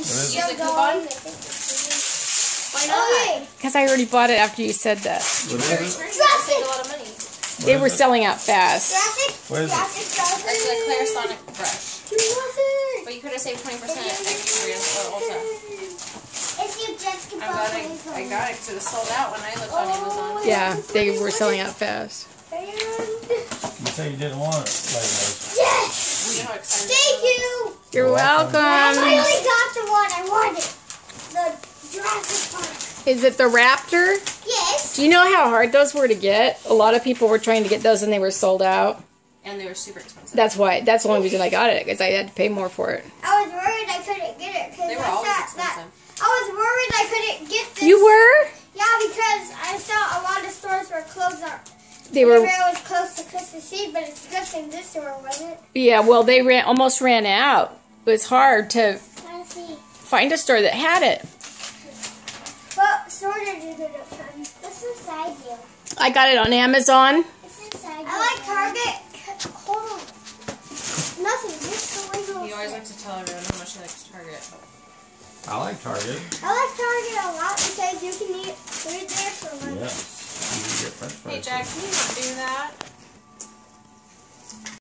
is it? coupon? Why not? Oh, because I already bought it after you said that. What is it? You're gonna save a lot of money. They were it? selling out fast. Jurassic. What is it? Jurassic. Jurassic. It's a Clarisonic brush. Jurassic. But you could have saved 20% extra for Ulta. If you just I got it. I got it because it was sold out when I looked on oh, Amazon. Yeah, they were selling out fast. You say you didn't want it, Legos. Yes. You know how excited Thank I was. you. You're You're welcome. welcome. I finally got the one I wanted. The Jurassic Park. Is it the Raptor? Yes. Do you know how hard those were to get? A lot of people were trying to get those and they were sold out. And they were super expensive. That's why. That's the only reason I got it because I had to pay more for it. I was worried I couldn't get it because They were I always thought that expensive. I was worried I couldn't get this. You were? Yeah, because I saw a lot of stores were closed. Up. They were. it was close to Christmas Eve, but it's good thing this store wasn't. Yeah. Well, they ran almost ran out. It was hard to Let's see. Find a store that had it. What store did you get it from? What's inside you? I got it on Amazon. It's inside I like Target. Hold on. Nothing. Just the Legos. He always likes to tell everyone how much he likes Target. I like Target. I like Target a lot because you can eat food there for lunch. Yes. You can get french fries. Hey, Jack, can you not do that?